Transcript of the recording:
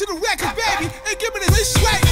to the record, baby, and give me this swag.